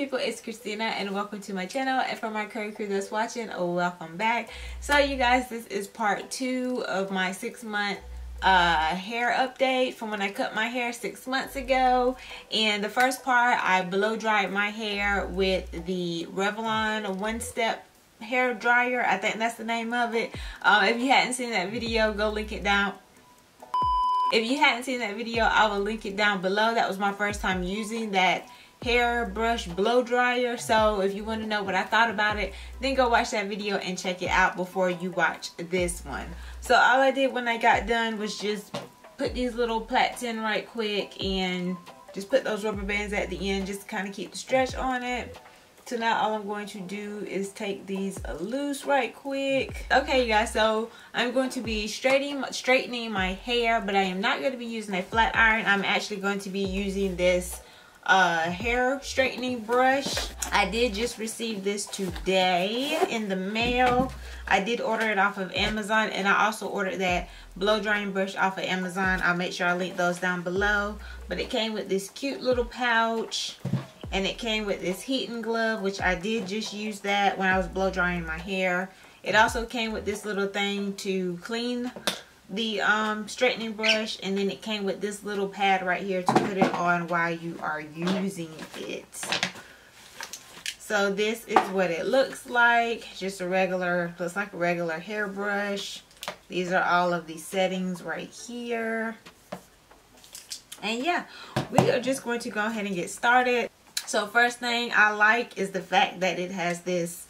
People, it's Christina and welcome to my channel and for my Curry crew that's watching, welcome back. So you guys, this is part two of my six month uh, hair update from when I cut my hair six months ago. And the first part, I blow dried my hair with the Revlon One Step hair dryer. I think that's the name of it. Uh, if you hadn't seen that video, go link it down if you hadn't seen that video i will link it down below that was my first time using that hairbrush blow dryer so if you want to know what i thought about it then go watch that video and check it out before you watch this one so all i did when i got done was just put these little plaits in right quick and just put those rubber bands at the end just to kind of keep the stretch on it so now all I'm going to do is take these loose right quick. Okay, you guys, so I'm going to be straightening, straightening my hair, but I am not going to be using a flat iron. I'm actually going to be using this uh, hair straightening brush. I did just receive this today in the mail. I did order it off of Amazon and I also ordered that blow drying brush off of Amazon. I'll make sure I link those down below. But it came with this cute little pouch and it came with this heating glove which I did just use that when I was blow drying my hair it also came with this little thing to clean the um, straightening brush and then it came with this little pad right here to put it on while you are using it. So this is what it looks like just a regular looks like a regular hairbrush. These are all of the settings right here. And yeah we are just going to go ahead and get started. So first thing I like is the fact that it has this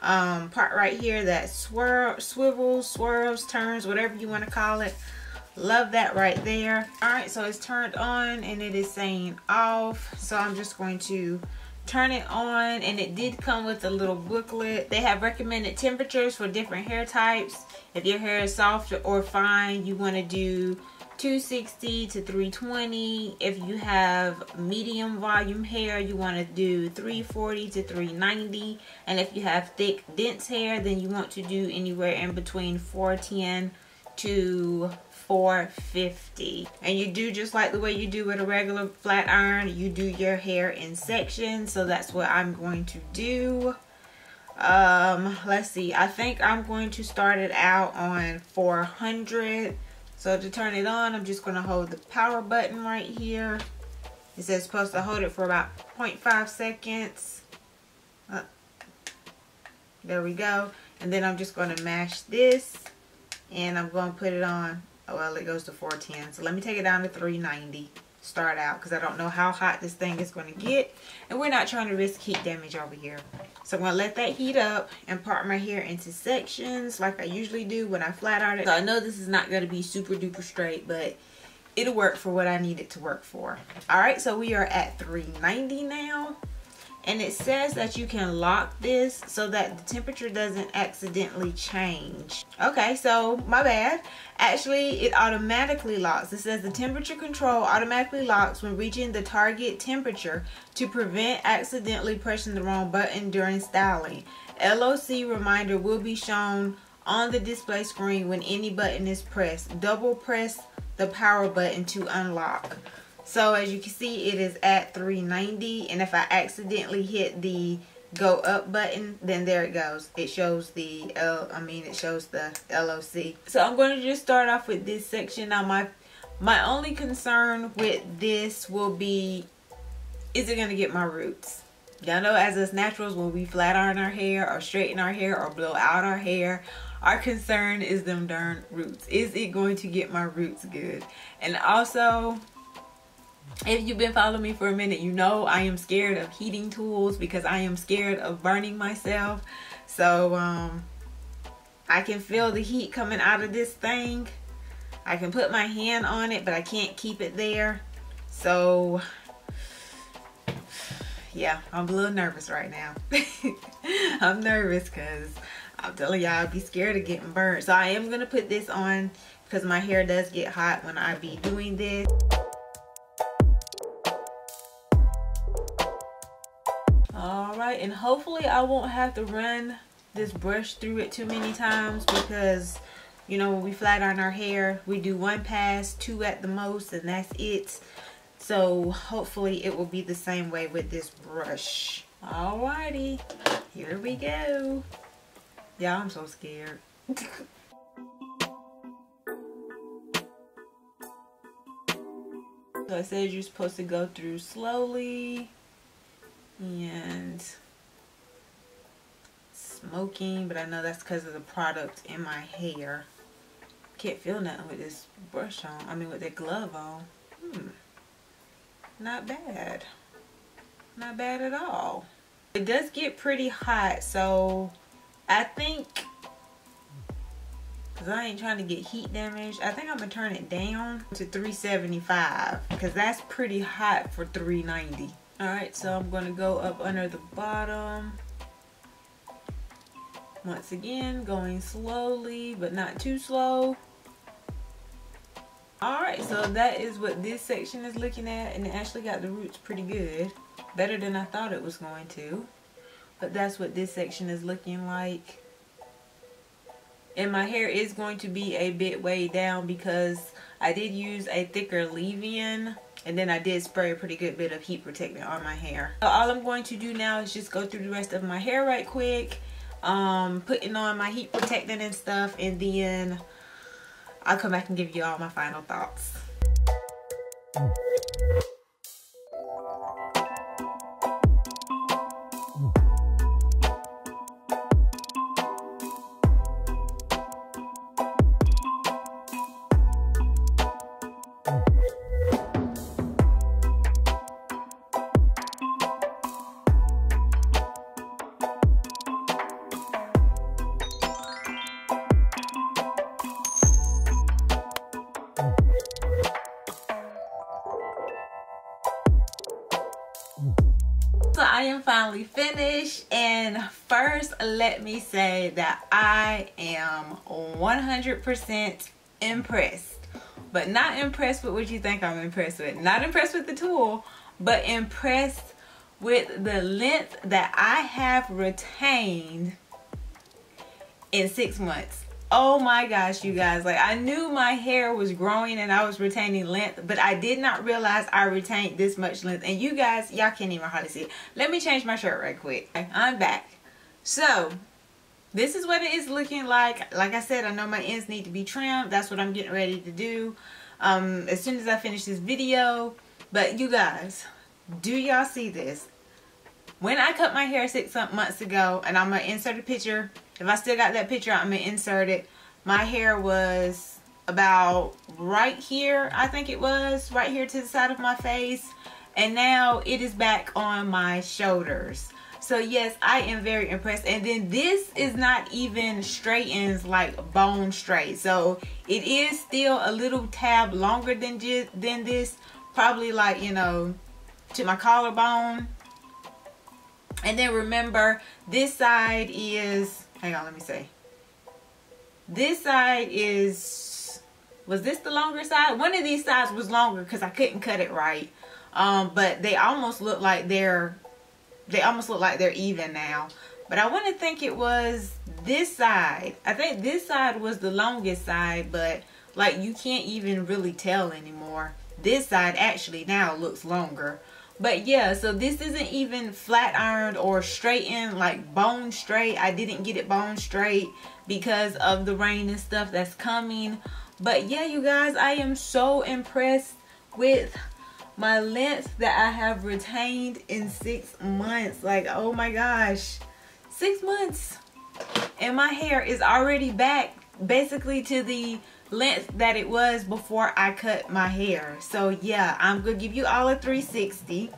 um, part right here that swirl, swivels, swerves, turns, whatever you want to call it. Love that right there. Alright, so it's turned on and it is saying off. So I'm just going to turn it on and it did come with a little booklet. They have recommended temperatures for different hair types. If your hair is soft or fine, you want to do 260 to 320 if you have medium volume hair you want to do 340 to 390 and if you have thick dense hair then you want to do anywhere in between 410 to 450 and you do just like the way you do with a regular flat iron. You do your hair in sections. So that's what I'm going to do. Um let's see. I think I'm going to start it out on 400 so to turn it on, I'm just going to hold the power button right here. It says supposed to hold it for about 0.5 seconds. Uh, there we go. And then I'm just going to mash this and I'm going to put it on. Oh, well, it goes to 410. So let me take it down to 390 start out because I don't know how hot this thing is going to get and we're not trying to risk heat damage over here. So I'm going to let that heat up and part my hair into sections like I usually do when I flat iron it. So I know this is not going to be super duper straight but it'll work for what I need it to work for. Alright so we are at 390 now and it says that you can lock this so that the temperature doesn't accidentally change. Okay so my bad. Actually it automatically locks. It says the temperature control automatically locks when reaching the target temperature to prevent accidentally pressing the wrong button during styling. LOC reminder will be shown on the display screen when any button is pressed. Double press the power button to unlock so as you can see, it is at 390. And if I accidentally hit the go up button, then there it goes. It shows the L, I mean, it shows the LOC. So I'm going to just start off with this section. Now my, my only concern with this will be, is it going to get my roots? Y'all know as us naturals, when we flat iron our hair or straighten our hair or blow out our hair, our concern is them darn roots. Is it going to get my roots good? And also, if you've been following me for a minute you know I am scared of heating tools because I am scared of burning myself. So um, I can feel the heat coming out of this thing. I can put my hand on it but I can't keep it there. So yeah I'm a little nervous right now. I'm nervous because I'm telling y'all I'd be scared of getting burned so I am gonna put this on because my hair does get hot when I be doing this right and hopefully I won't have to run this brush through it too many times because you know when we flat iron our hair we do one pass two at the most and that's it So hopefully it will be the same way with this brush. Alrighty, here we go. Yeah, I'm so scared. So it says you're supposed to go through slowly and smoking, but I know that's because of the product in my hair. Can't feel nothing with this brush on. I mean with that glove on. Hmm. Not bad. Not bad at all. It does get pretty hot, so I think because I ain't trying to get heat damage. I think I'm to turn it down to 375 because that's pretty hot for 390. Alright, so I'm going to go up under the bottom. Once again, going slowly, but not too slow. Alright, so that is what this section is looking at. And it actually got the roots pretty good. Better than I thought it was going to. But that's what this section is looking like. And my hair is going to be a bit way down because I did use a thicker leave-in. And then I did spray a pretty good bit of heat protectant on my hair. So all I'm going to do now is just go through the rest of my hair right quick. Um, putting on my heat protectant and stuff. And then I'll come back and give you all my final thoughts. Finally finished and first let me say that I am 100% impressed but not impressed with what you think I'm impressed with. Not impressed with the tool but impressed with the length that I have retained in six months oh my gosh you guys. Like i knew my hair was growing and i was retaining length but i did not realize i retained this much length. And you guys y'all can't even hardly see it. Let me change my shirt right quick. I'm back. So this is what it is looking like. Like i said i know my ends need to be trimmed. That's what i'm getting ready to do um as soon as i finish this video. But you guys do y'all see this when i cut my hair six months ago and i'm gonna insert a picture if I still got that picture, I'm going to insert it. My hair was about right here, I think it was, right here to the side of my face. And now it is back on my shoulders. So yes, I am very impressed. And then this is not even straightens like bone straight. So it is still a little tab longer than than this. Probably like, you know, to my collarbone. And then remember, this side is hang on let me say. this side is was this the longer side? One of these sides was longer because I couldn't cut it right. Um, but they almost look like they're they almost look like they're even now. But I want to think it was this side. I think this side was the longest side but like you can't even really tell anymore. This side actually now looks longer but yeah so this isn't even flat ironed or straightened like bone straight. I didn't get it bone straight because of the rain and stuff that's coming. But yeah you guys i am so impressed with my length that i have retained in six months. Like oh my gosh. Six months. And my hair is already back basically to the length that it was before I cut my hair. So yeah, I'm gonna give you all a 360.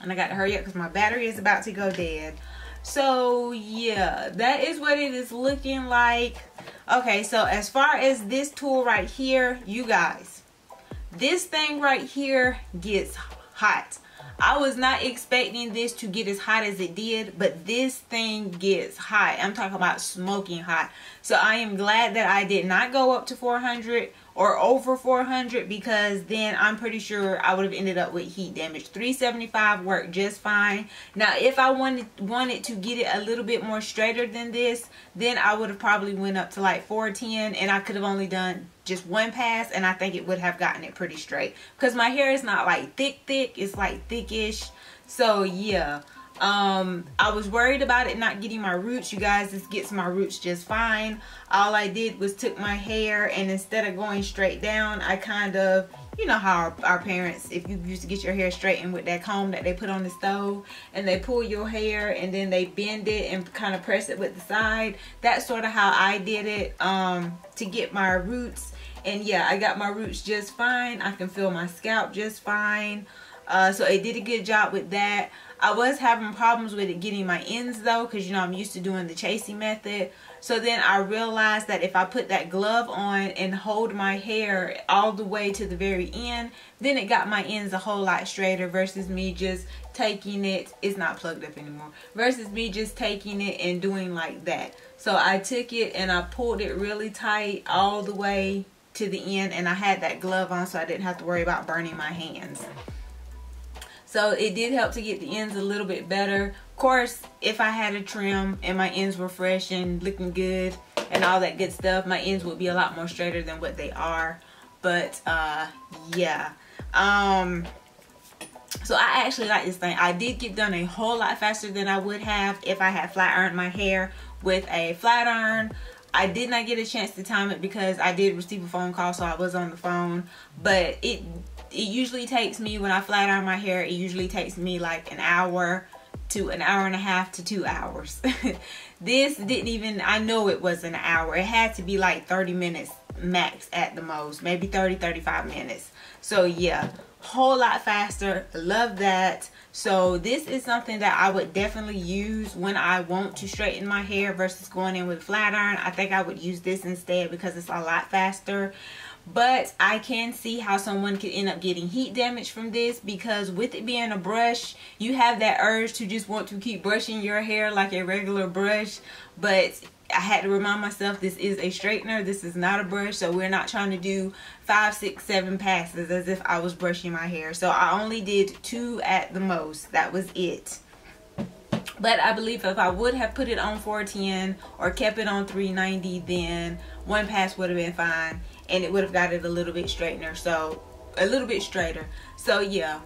And I got to hurry up because my battery is about to go dead. So yeah, that is what it is looking like. Okay, so as far as this tool right here, you guys, this thing right here gets hot I was not expecting this to get as hot as it did, but this thing gets hot. I'm talking about smoking hot. So I am glad that I did not go up to 400 or over 400 because then I'm pretty sure I would have ended up with heat damage. 375 worked just fine. Now if I wanted wanted to get it a little bit more straighter than this, then I would have probably went up to like 410 and I could have only done just one pass and I think it would have gotten it pretty straight because my hair is not like thick thick, it's like thickish. So yeah um i was worried about it not getting my roots. You guys this gets my roots just fine. All i did was took my hair and instead of going straight down i kind of you know how our, our, parents if you used to get your hair straightened with that comb that they put on the stove and they pull your hair and then they bend it and kind of press it with the side that's sort of how i did it um to get my roots. And yeah i got my roots just fine. I can feel my scalp just fine uh so it did a good job with that I was having problems with it getting my ends though because you know I'm used to doing the chasing method. So then I realized that if I put that glove on and hold my hair all the way to the very end, then it got my ends a whole lot straighter versus me just taking it, it's not plugged up anymore, versus me just taking it and doing like that. So I took it and I pulled it really tight all the way to the end and I had that glove on so I didn't have to worry about burning my hands. So it did help to get the ends a little bit better. Of course, if I had a trim and my ends were fresh and looking good and all that good stuff, my ends would be a lot more straighter than what they are. But uh, yeah. Um, so I actually like this thing. I did get done a whole lot faster than I would have if I had flat ironed my hair with a flat iron. I did not get a chance to time it because I did receive a phone call so I was on the phone but it it usually takes me when I flat iron my hair it usually takes me like an hour to an hour and a half to two hours. This didn't even I know it was an hour. It had to be like 30 minutes max at the most maybe 30 35 minutes. So yeah whole lot faster. Love that. So this is something that I would definitely use when I want to straighten my hair versus going in with flat iron. I think I would use this instead because it's a lot faster but I can see how someone could end up getting heat damage from this because with it being a brush you have that urge to just want to keep brushing your hair like a regular brush. But I had to remind myself this is a straightener. This is not a brush. So we're not trying to do five six seven passes as if I was brushing my hair. So I only did two at the most. That was it. But I believe if I would have put it on 410 or kept it on 390 then one pass would have been fine and it would have got it a little bit straightener so a little bit straighter. So yeah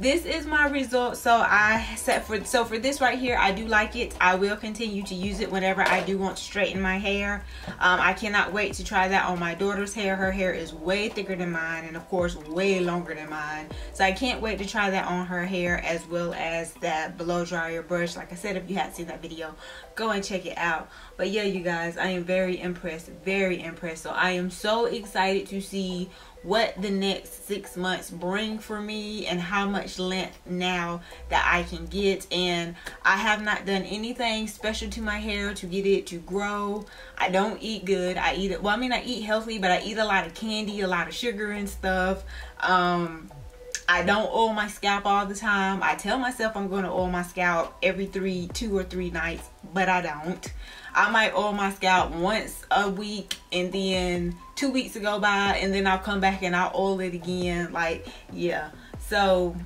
this is my result so i set for so for this right here i do like it. I will continue to use it whenever i do want to straighten my hair. Um, i cannot wait to try that on my daughter's hair. Her hair is way thicker than mine and of course way longer than mine. So i can't wait to try that on her hair as well as that blow dryer brush. Like i said if you haven't seen that video go and check it out. But yeah you guys i am very impressed very impressed. So i am so excited to see what the next six months bring for me and how much length now that I can get. And I have not done anything special to my hair to get it to grow. I don't eat good. I eat it well I mean I eat healthy but I eat a lot of candy a lot of sugar and stuff. Um I don't oil my scalp all the time. I tell myself I'm going to oil my scalp every three two or three nights but I don't. I might oil my scalp once a week and then two weeks to go by and then I'll come back and I'll oil it again. Like, yeah. So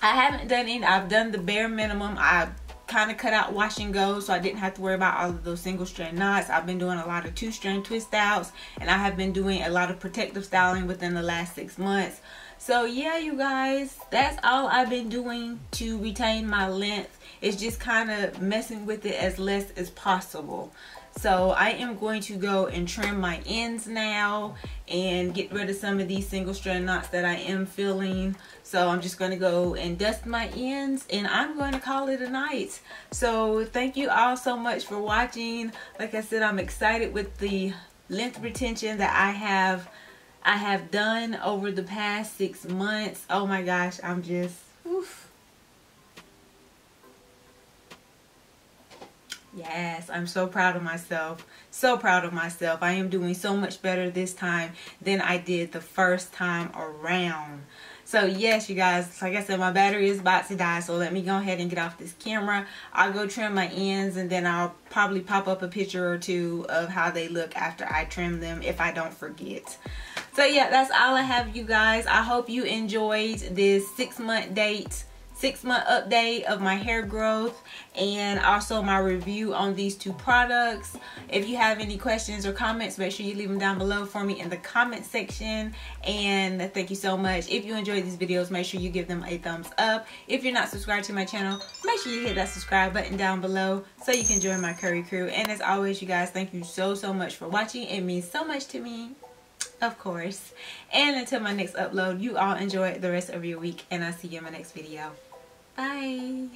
I haven't done any, I've done the bare minimum. I kind of cut out wash and go so I didn't have to worry about all of those single strand knots. I've been doing a lot of two strand twist outs and I have been doing a lot of protective styling within the last six months. So yeah, you guys, that's all I've been doing to retain my length. It's just kind of messing with it as less as possible. So I am going to go and trim my ends now and get rid of some of these single strand knots that I am feeling. So I'm just going to go and dust my ends and I'm going to call it a night. So thank you all so much for watching. Like I said, I'm excited with the length retention that I have I have done over the past six months. Oh my gosh, I'm just, Yes, I'm so proud of myself. So proud of myself. I am doing so much better this time than I did the first time around. So yes, you guys, like I said, my battery is about to die. So let me go ahead and get off this camera. I'll go trim my ends and then I'll probably pop up a picture or two of how they look after I trim them if I don't forget. so yeah that's all i have you guys i hope you enjoyed this six month date six month update of my hair growth and also my review on these two products. If you have any questions or comments make sure you leave them down below for me in the comment section. And thank you so much. If you enjoyed these videos make sure you give them a thumbs up. If you're not subscribed to my channel make sure you hit that subscribe button down below so you can join my curry crew. And as always you guys thank you so so much for watching. It means so much to me of course. And until my next upload you all enjoy the rest of your week and i'll see you in my next video Bye.